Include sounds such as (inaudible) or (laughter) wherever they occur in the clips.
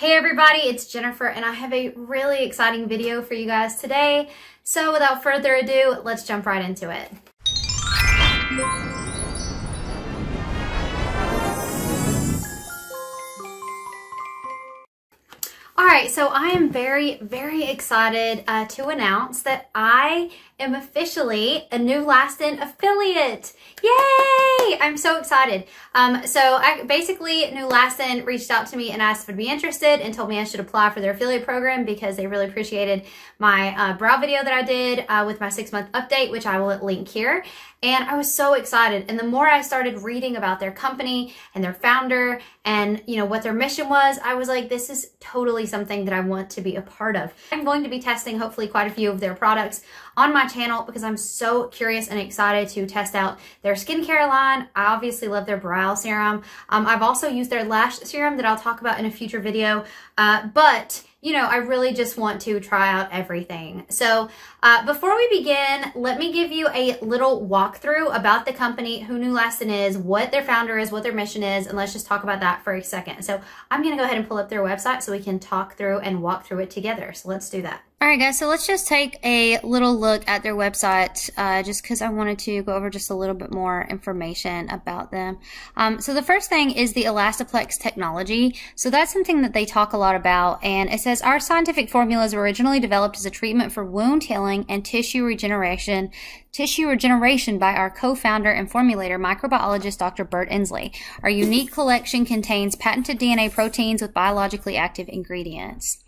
Hey everybody, it's Jennifer and I have a really exciting video for you guys today. So without further ado, let's jump right into it. All right, so I am very, very excited uh, to announce that I am officially a Nulastin affiliate. Yay! I'm so excited. Um, so I basically Nulastin reached out to me and asked if I'd be interested and told me I should apply for their affiliate program because they really appreciated my uh, brow video that I did uh, with my six month update, which I will link here. And I was so excited. And the more I started reading about their company and their founder and you know what their mission was, I was like, this is totally something that I want to be a part of. I'm going to be testing hopefully quite a few of their products on my channel because I'm so curious and excited to test out their skincare line. I obviously love their brow serum. Um, I've also used their lash serum that I'll talk about in a future video. Uh, but you know, I really just want to try out everything. So uh, before we begin, let me give you a little walkthrough about the company, who Nulastin is, what their founder is, what their mission is, and let's just talk about that for a second. So I'm gonna go ahead and pull up their website so we can talk through and walk through it together. So let's do that. All right, guys, so let's just take a little look at their website uh, just because I wanted to go over just a little bit more information about them. Um, so the first thing is the Elastiplex technology. So that's something that they talk a lot about, and it says our scientific formulas were originally developed as a treatment for wound healing and tissue regeneration tissue regeneration by our co-founder and formulator, microbiologist Dr. Burt Ensley. Our unique collection contains patented DNA proteins with biologically active ingredients.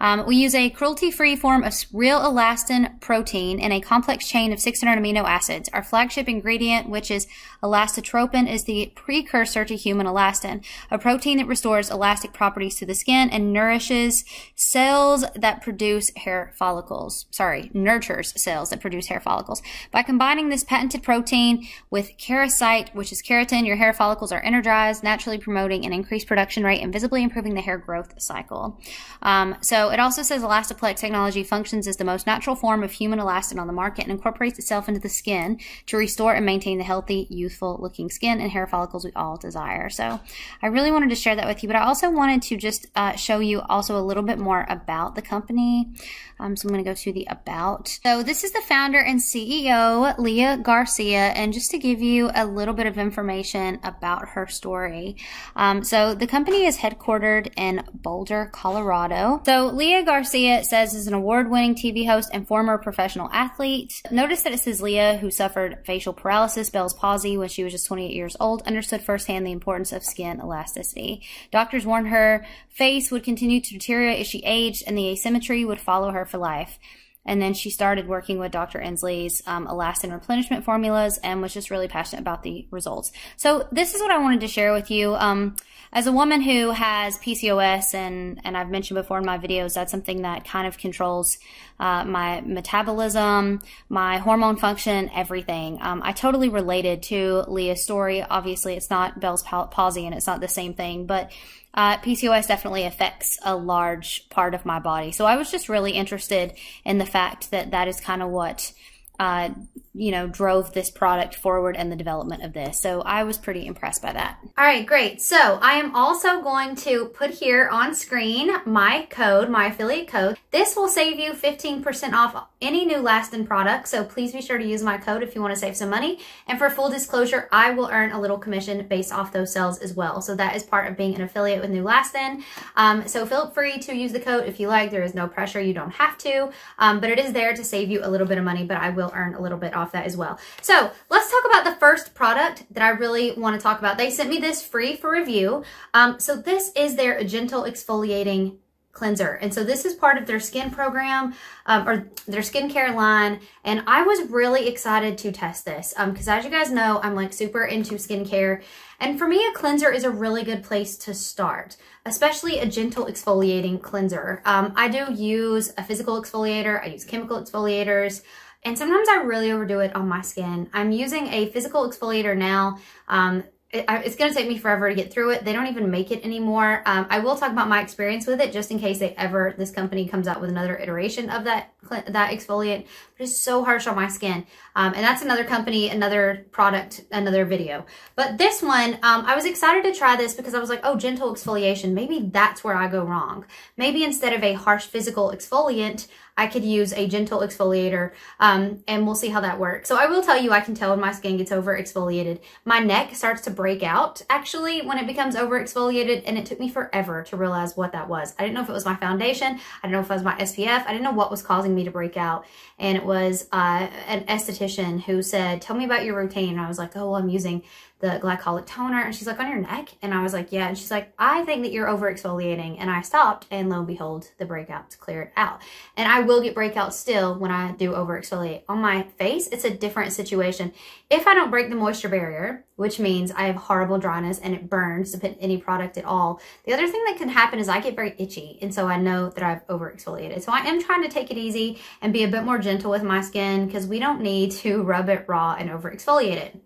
Um, we use a cruelty-free form of real elastin protein in a complex chain of 600 amino acids. Our flagship ingredient, which is elastotropin, is the precursor to human elastin, a protein that restores elastic properties to the skin and nourishes cells that produce hair follicles. Sorry, nurtures cells that produce hair follicles. By combining this patented protein with Keracyte, which is keratin, your hair follicles are energized, naturally promoting an increased production rate and visibly improving the hair growth cycle. Um, so it also says Elastiplex technology functions as the most natural form of human elastin on the market and incorporates itself into the skin to restore and maintain the healthy, youthful looking skin and hair follicles we all desire. So I really wanted to share that with you, but I also wanted to just uh, show you also a little bit more about the company. Um, so I'm going to go to the about. So this is the founder and CEO, Leah Garcia, and just to give you a little bit of information about her story. Um, so the company is headquartered in Boulder, Colorado. So Leah Garcia says is an award-winning TV host and former professional athlete. Notice that it says Leah, who suffered facial paralysis, Bell's palsy when she was just 28 years old, understood firsthand the importance of skin elasticity. Doctors warned her face would continue to deteriorate as she aged and the asymmetry would follow her for life. And then she started working with Dr. Ensley's um, elastin replenishment formulas and was just really passionate about the results. So this is what I wanted to share with you. Um, as a woman who has PCOS, and, and I've mentioned before in my videos, that's something that kind of controls uh, my metabolism, my hormone function, everything. Um, I totally related to Leah's story. Obviously, it's not Bell's palsy and it's not the same thing, but uh, PCOS definitely affects a large part of my body. So I was just really interested in the fact that that is kind of what uh, you know, drove this product forward and the development of this. So I was pretty impressed by that. All right, great. So I am also going to put here on screen my code, my affiliate code. This will save you 15% off any Nulastin product. So please be sure to use my code if you want to save some money. And for full disclosure, I will earn a little commission based off those sales as well. So that is part of being an affiliate with Nulastin. Um, so feel free to use the code if you like. There is no pressure. You don't have to, um, but it is there to save you a little bit of money, but I will earn a little bit off that as well. So let's talk about the first product that I really want to talk about. They sent me this free for review. Um, so this is their gentle exfoliating cleanser. And so this is part of their skin program um, or their skincare line. And I was really excited to test this because um, as you guys know, I'm like super into skincare. And for me, a cleanser is a really good place to start, especially a gentle exfoliating cleanser. Um, I do use a physical exfoliator. I use chemical exfoliators. And sometimes I really overdo it on my skin. I'm using a physical exfoliator now. Um, it, it's going to take me forever to get through it. They don't even make it anymore. Um, I will talk about my experience with it just in case they ever, this company comes out with another iteration of that, that exfoliant, but it's so harsh on my skin. Um, and that's another company, another product, another video. But this one, um, I was excited to try this because I was like, oh, gentle exfoliation. Maybe that's where I go wrong. Maybe instead of a harsh physical exfoliant, I could use a gentle exfoliator um, and we'll see how that works. So I will tell you, I can tell when my skin gets over exfoliated. My neck starts to break out actually when it becomes over exfoliated and it took me forever to realize what that was. I didn't know if it was my foundation. I didn't know if it was my SPF. I didn't know what was causing me to break out. And it was uh, an esthetician who said, tell me about your routine. And I was like, oh, well, I'm using the glycolic toner. And she's like, on your neck? And I was like, yeah. And she's like, I think that you're over exfoliating. And I stopped and lo and behold, the breakouts cleared out. And I will get breakouts still when I do over exfoliate. On my face, it's a different situation. If I don't break the moisture barrier, which means I have horrible dryness and it burns to put any product at all. The other thing that can happen is I get very itchy. And so I know that I've over exfoliated. So I am trying to take it easy and be a bit more gentle with my skin because we don't need to (laughs) rub it raw and over exfoliate it.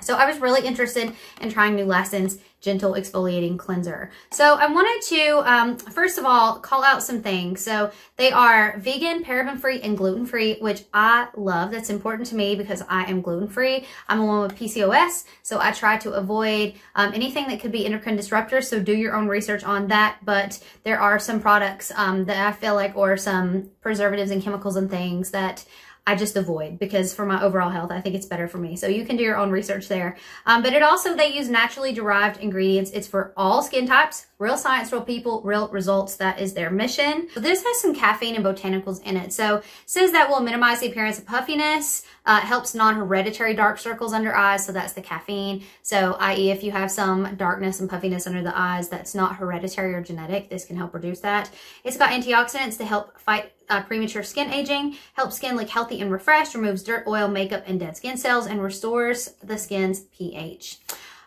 So I was really interested in trying Nulastin's Gentle Exfoliating Cleanser. So I wanted to, um, first of all, call out some things. So they are vegan, paraben-free, and gluten-free, which I love. That's important to me because I am gluten-free. I'm a woman with PCOS, so I try to avoid um, anything that could be endocrine disruptors, so do your own research on that. But there are some products um, that I feel like, or some preservatives and chemicals and things that I just avoid because for my overall health, I think it's better for me. So you can do your own research there. Um, but it also, they use naturally derived ingredients. It's for all skin types, real science, real people, real results. That is their mission. So this has some caffeine and botanicals in it. So it says that will minimize the appearance of puffiness, uh, helps non-hereditary dark circles under eyes. So that's the caffeine. So i.e. if you have some darkness and puffiness under the eyes that's not hereditary or genetic, this can help reduce that. It's got antioxidants to help fight uh, premature skin aging, helps skin look healthy and refreshed, removes dirt, oil, makeup, and dead skin cells, and restores the skin's pH.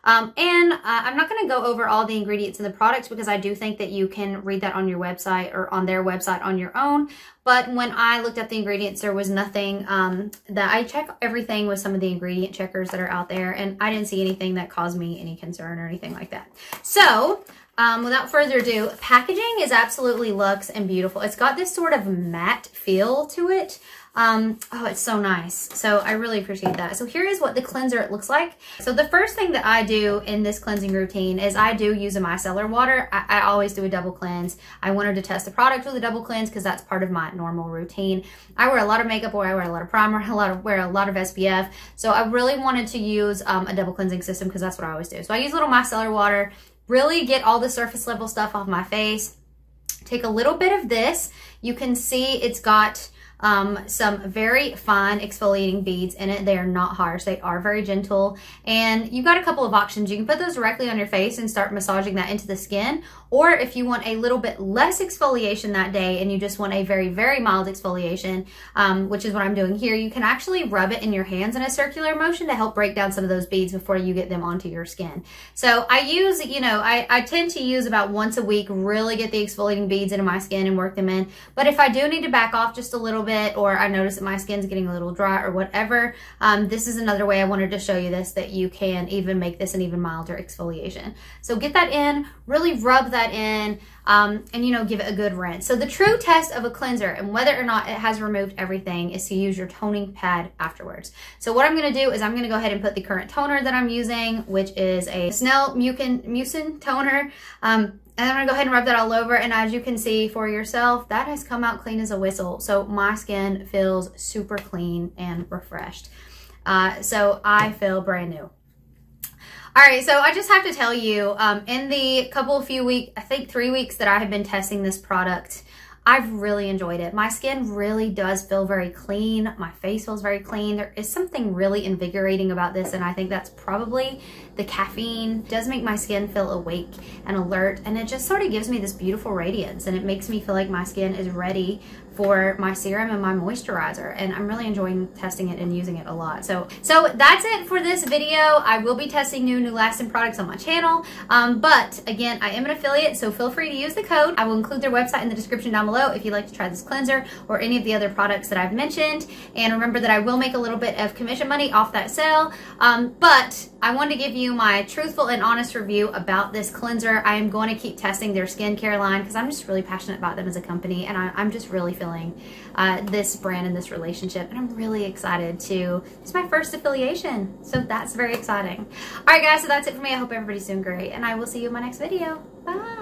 Um, and uh, I'm not going to go over all the ingredients in the products because I do think that you can read that on your website or on their website on your own. But when I looked up the ingredients, there was nothing um, that I check everything with some of the ingredient checkers that are out there. And I didn't see anything that caused me any concern or anything like that. So um, without further ado, packaging is absolutely luxe and beautiful. It's got this sort of matte feel to it. Um, oh, it's so nice. So I really appreciate that. So here is what the cleanser looks like. So the first thing that I do in this cleansing routine is I do use a micellar water. I, I always do a double cleanse. I wanted to test the product with a double cleanse because that's part of my normal routine. I wear a lot of makeup or I wear a lot of primer, (laughs) a lot of, wear a lot of SPF. So I really wanted to use um, a double cleansing system because that's what I always do. So I use a little micellar water really get all the surface level stuff off my face. Take a little bit of this. You can see it's got um, some very fine exfoliating beads in it. They are not harsh. They are very gentle. And you've got a couple of options. You can put those directly on your face and start massaging that into the skin. Or if you want a little bit less exfoliation that day and you just want a very, very mild exfoliation, um, which is what I'm doing here, you can actually rub it in your hands in a circular motion to help break down some of those beads before you get them onto your skin. So I use, you know, I, I tend to use about once a week, really get the exfoliating beads into my skin and work them in. But if I do need to back off just a little bit or I notice that my skin's getting a little dry or whatever, um, this is another way I wanted to show you this, that you can even make this an even milder exfoliation. So get that in, really rub that in um, and, you know, give it a good rinse. So the true test of a cleanser and whether or not it has removed everything is to use your toning pad afterwards. So what I'm going to do is I'm going to go ahead and put the current toner that I'm using, which is a Snail Mucin, Mucin toner. Um, and I'm gonna go ahead and rub that all over. And as you can see for yourself, that has come out clean as a whistle. So my skin feels super clean and refreshed. Uh, so I feel brand new. All right, so I just have to tell you, um, in the couple few weeks, I think three weeks that I have been testing this product, I've really enjoyed it. My skin really does feel very clean. My face feels very clean. There is something really invigorating about this, and I think that's probably the caffeine. It does make my skin feel awake and alert, and it just sort of gives me this beautiful radiance, and it makes me feel like my skin is ready for my serum and my moisturizer and I'm really enjoying testing it and using it a lot. So, so that's it for this video. I will be testing new Nulastin products on my channel. Um, but again, I am an affiliate, so feel free to use the code. I will include their website in the description down below if you'd like to try this cleanser or any of the other products that I've mentioned. And remember that I will make a little bit of commission money off that sale. Um, but I want to give you my truthful and honest review about this cleanser. I am going to keep testing their skincare line because I'm just really passionate about them as a company and I, am just really feeling uh, this brand and this relationship and I'm really excited to, it's my first affiliation. So that's very exciting. All right guys, so that's it for me. I hope everybody's doing great and I will see you in my next video. Bye.